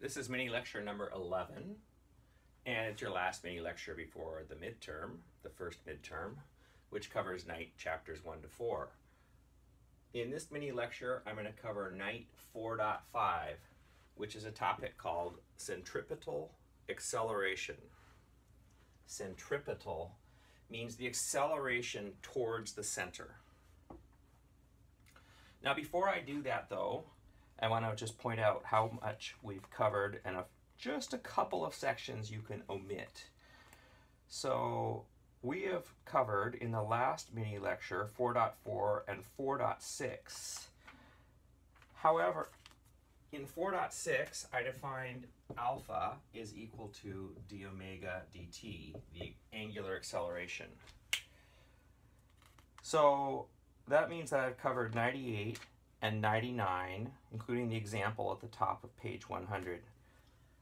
This is mini lecture number 11, and it's your last mini lecture before the midterm, the first midterm, which covers Knight chapters 1 to 4. In this mini lecture, I'm going to cover Knight 4.5, which is a topic called centripetal acceleration. Centripetal means the acceleration towards the center. Now, before I do that, though, I want to just point out how much we've covered and a, just a couple of sections you can omit. So we have covered in the last mini lecture 4.4 and 4.6. However, in 4.6, I defined alpha is equal to d omega dt, the angular acceleration. So that means that I've covered 98 and 99, including the example at the top of page 100.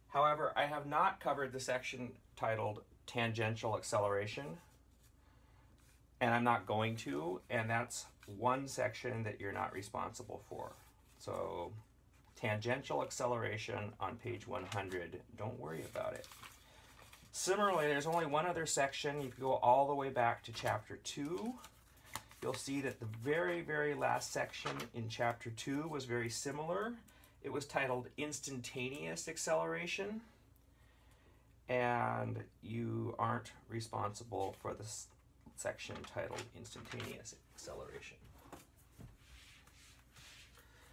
However, I have not covered the section titled Tangential Acceleration, and I'm not going to, and that's one section that you're not responsible for. So, tangential acceleration on page 100, don't worry about it. Similarly, there's only one other section. You can go all the way back to chapter 2 you'll see that the very, very last section in chapter 2 was very similar. It was titled Instantaneous Acceleration, and you aren't responsible for this section titled Instantaneous Acceleration.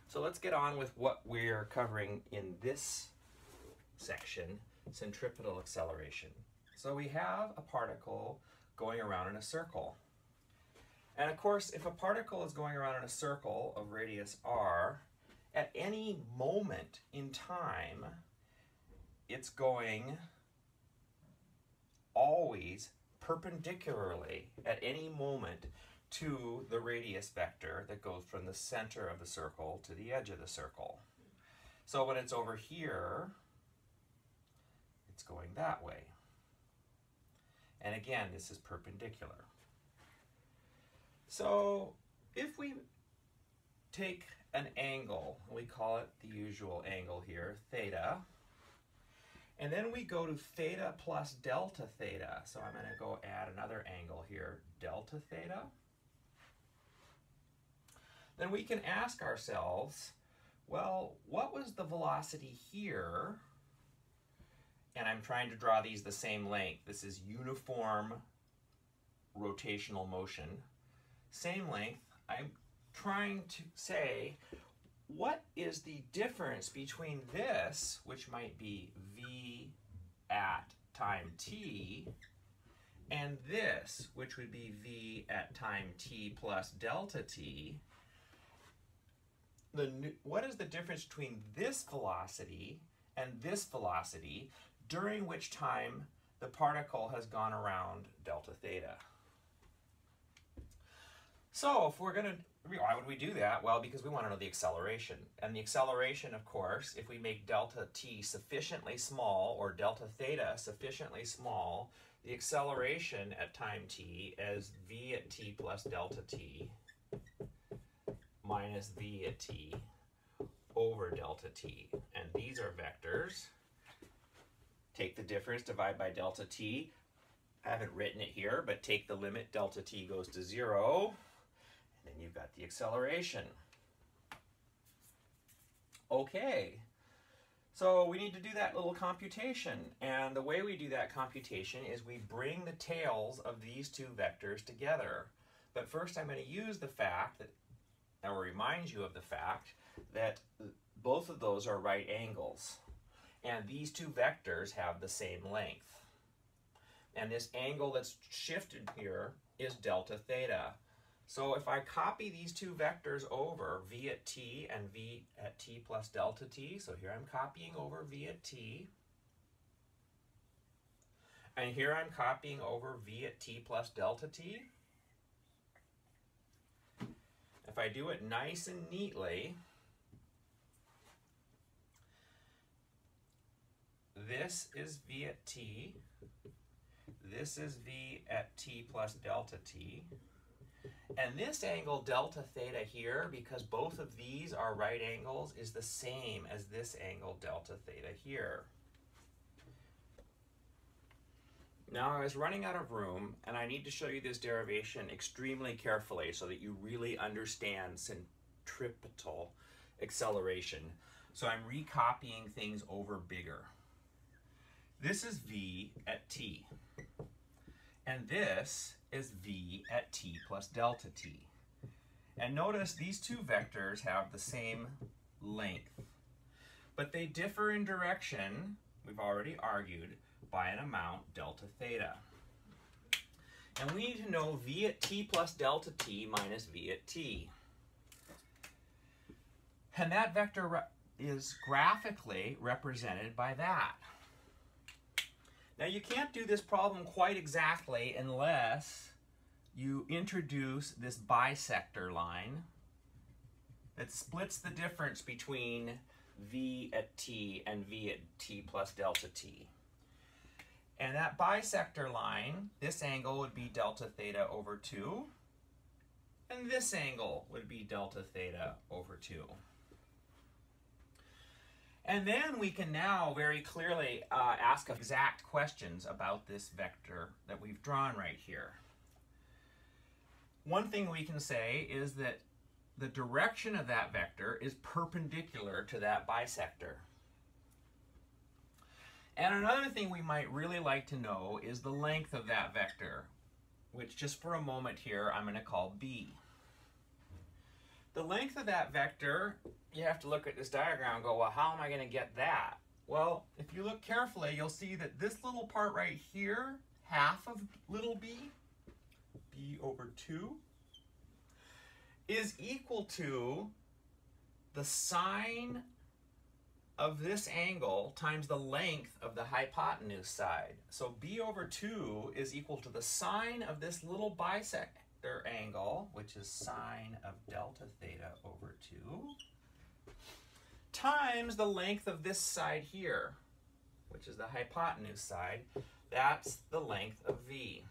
So let's get on with what we're covering in this section, centripetal acceleration. So we have a particle going around in a circle. And of course, if a particle is going around in a circle of radius r, at any moment in time, it's going always perpendicularly at any moment to the radius vector that goes from the center of the circle to the edge of the circle. So when it's over here, it's going that way. And again, this is perpendicular. So if we take an angle, we call it the usual angle here, theta, and then we go to theta plus delta theta. So I'm going to go add another angle here, delta theta. Then we can ask ourselves, well, what was the velocity here? And I'm trying to draw these the same length. This is uniform rotational motion same length, I'm trying to say what is the difference between this, which might be v at time t, and this, which would be v at time t plus delta t. The, what is the difference between this velocity and this velocity during which time the particle has gone around delta theta? So if we're going to, why would we do that? Well, because we want to know the acceleration. And the acceleration, of course, if we make delta t sufficiently small or delta theta sufficiently small, the acceleration at time t is v at t plus delta t minus v at t over delta t. And these are vectors. Take the difference, divide by delta t. I haven't written it here, but take the limit delta t goes to 0 you've got the acceleration. Okay, so we need to do that little computation. And the way we do that computation is we bring the tails of these two vectors together. But first I'm going to use the fact that, will remind you of the fact that both of those are right angles. And these two vectors have the same length. And this angle that's shifted here is delta theta. So if I copy these two vectors over, v at t and v at t plus delta t, so here I'm copying over v at t, and here I'm copying over v at t plus delta t. If I do it nice and neatly, this is v at t, this is v at t plus delta t, And this angle delta theta here, because both of these are right angles, is the same as this angle delta theta here. Now I was running out of room and I need to show you this derivation extremely carefully so that you really understand centripetal acceleration. So I'm recopying things over bigger. This is v at t. And this is v at t plus delta t. And notice these two vectors have the same length. But they differ in direction, we've already argued, by an amount delta theta. And we need to know v at t plus delta t minus v at t. And that vector is graphically represented by that. Now you can't do this problem quite exactly unless you introduce this bisector line that splits the difference between v at t and v at t plus delta t. And that bisector line, this angle would be delta theta over 2, and this angle would be delta theta over 2. And then we can now very clearly uh, ask exact questions about this vector that we've drawn right here. One thing we can say is that the direction of that vector is perpendicular to that bisector. And another thing we might really like to know is the length of that vector, which just for a moment here I'm going to call b. The length of that vector, you have to look at this diagram and go, well, how am I going to get that? Well, if you look carefully, you'll see that this little part right here, half of little b, b over 2, is equal to the sine of this angle times the length of the hypotenuse side. So b over 2 is equal to the sine of this little bisector angle, which is sine of delta theta over 2, times the length of this side here, which is the hypotenuse side. That's the length of v.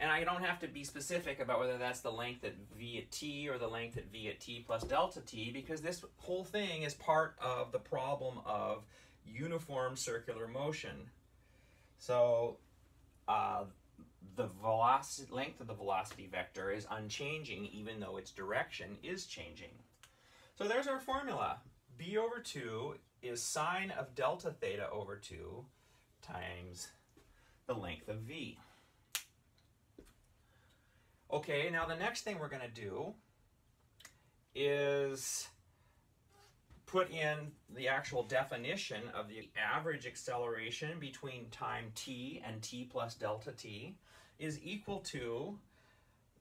And I don't have to be specific about whether that's the length at v at t or the length at v at t plus delta t because this whole thing is part of the problem of uniform circular motion. So uh, the velocity, length of the velocity vector is unchanging even though its direction is changing. So there's our formula. b over 2 is sine of delta theta over 2 times the length of v. Okay, now the next thing we're going to do is put in the actual definition of the average acceleration between time t and t plus delta t is equal to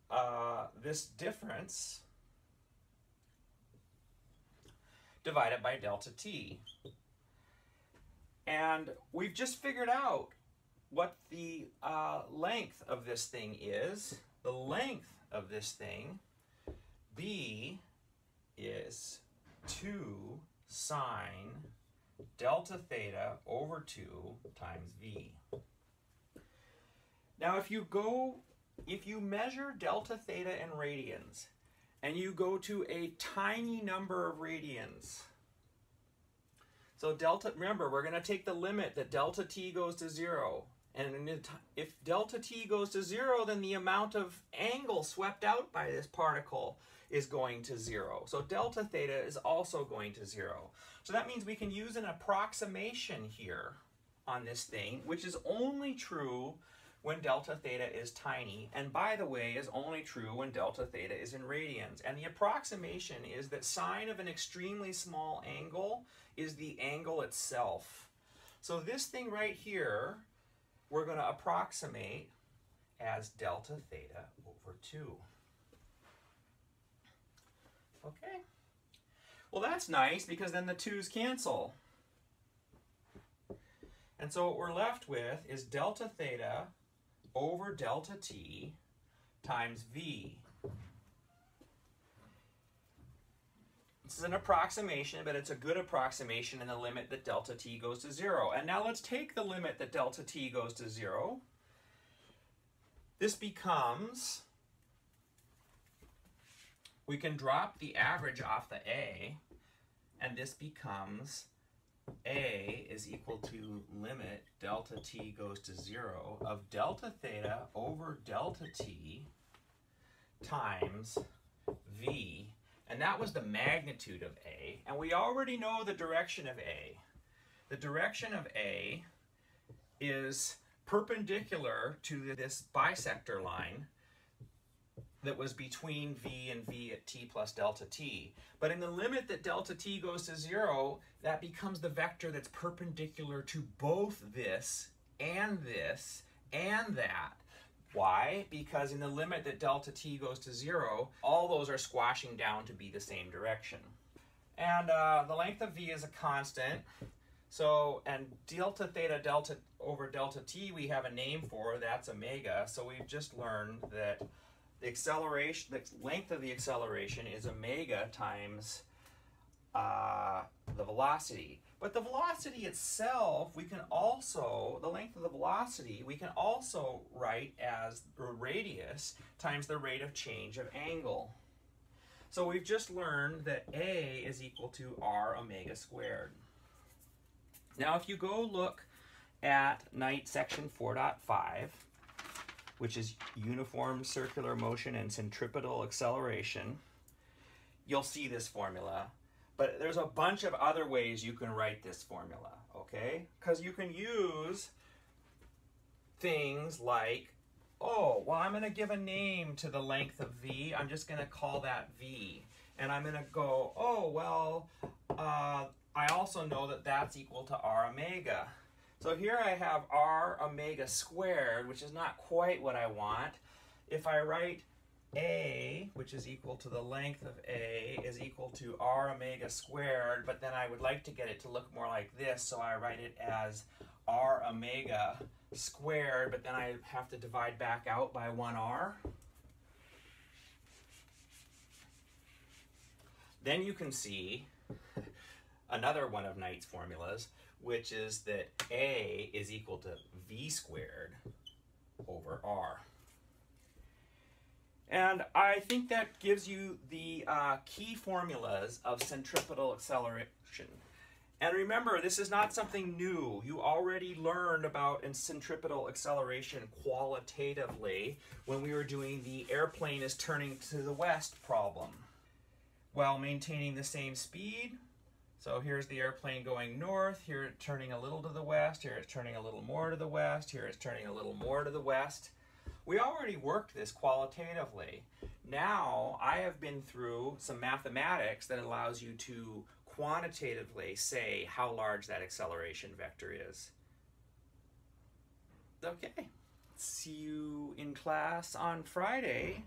uh, this difference divided by delta t. And we've just figured out what the uh, length of this thing is the length of this thing, b is 2 sine delta theta over 2 times v. Now if you go, if you measure delta theta in radians, and you go to a tiny number of radians, so delta, remember, we're going to take the limit that delta t goes to 0. And if delta t goes to zero, then the amount of angle swept out by this particle is going to zero. So delta theta is also going to zero. So that means we can use an approximation here on this thing, which is only true when delta theta is tiny, and by the way, is only true when delta theta is in radians. And the approximation is that sine of an extremely small angle is the angle itself. So this thing right here we're going to approximate as delta theta over 2. Okay. Well, that's nice because then the 2's cancel. And so what we're left with is delta theta over delta t times v. This is an approximation, but it's a good approximation in the limit that delta t goes to 0. And now let's take the limit that delta t goes to 0 this becomes, we can drop the average off the A, and this becomes A is equal to limit delta t goes to 0 of delta theta over delta t times V. And that was the magnitude of A. And we already know the direction of A. The direction of A is perpendicular to this bisector line that was between v and v at t plus delta t. But in the limit that delta t goes to zero, that becomes the vector that's perpendicular to both this and this and that. Why? Because in the limit that delta t goes to zero, all those are squashing down to be the same direction. And uh, the length of v is a constant. So, and delta theta delta over delta t we have a name for, that's omega. So we've just learned that the acceleration, the length of the acceleration is omega times uh, the velocity. But the velocity itself, we can also, the length of the velocity, we can also write as the radius times the rate of change of angle. So we've just learned that A is equal to R omega squared. Now if you go look at Knight section 4.5, which is uniform circular motion and centripetal acceleration, you'll see this formula. But there's a bunch of other ways you can write this formula, okay? Because you can use things like, oh, well, I'm going to give a name to the length of v. I'm just going to call that v. And I'm going to go, oh, well, uh, I also know that that's equal to r omega. So here I have r omega squared, which is not quite what I want. If I write a, which is equal to the length of A, is equal to r omega squared, but then I would like to get it to look more like this, so I write it as r omega squared, but then I have to divide back out by 1r. Then you can see another one of Knight's formulas, which is that A is equal to V squared over R. And I think that gives you the uh, key formulas of centripetal acceleration. And remember, this is not something new. You already learned about centripetal acceleration qualitatively when we were doing the airplane is turning to the west problem. While maintaining the same speed, so here's the airplane going north, here it's turning a little to the west, here it's turning a little more to the west, here it's turning a little more to the west. We already worked this qualitatively. Now I have been through some mathematics that allows you to quantitatively say how large that acceleration vector is. Okay, see you in class on Friday.